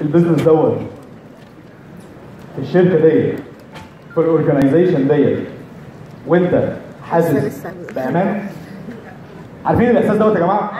ال business دوت في الشركة ديت في ال organization ديت وانت حاسس بأمان؟ عارفين الإحساس دوت يا جماعة؟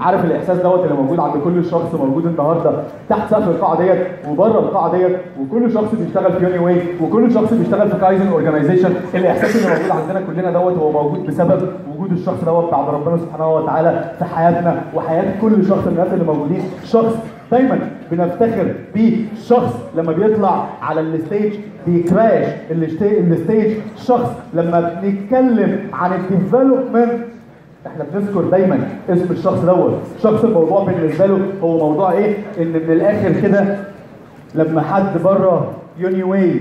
عارف الإحساس دوت اللي موجود عند كل شخص موجود النهارده تحت سقف القاعة ديت وبره القاعة ديت وكل شخص بيشتغل في يوني واي وكل شخص بيشتغل في كايزن organization الإحساس اللي موجود عندنا كلنا دوت هو موجود بسبب وجود الشخص دوت بعد ربنا سبحانه وتعالى في حياتنا وحياة كل شخص من الناس اللي موجودين. شخص دايما بنفتخر بيه. شخص لما بيطلع على الستيج بيكراش الستي- الستيج. شخص لما بنتكلم عن ال development إحنا بنذكر دايما اسم الشخص دوت. شخص الموضوع بالنسبة له هو موضوع إيه؟ إن من الآخر كده لما حد بره يوني واي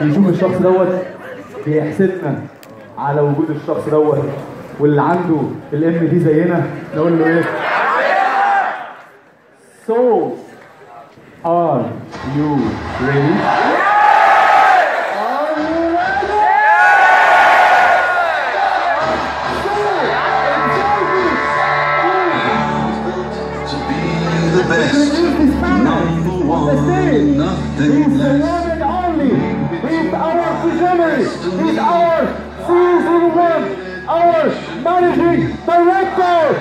يشوف الشخص دوت بيحسدنا على وجود الشخص دوت. واللي عنده الام دي زينا نقول له إيه؟ So are you ready? Are you ready? to be the best. Number one, nothing less. one and only. He's our visionary. He's our season one, our managing director.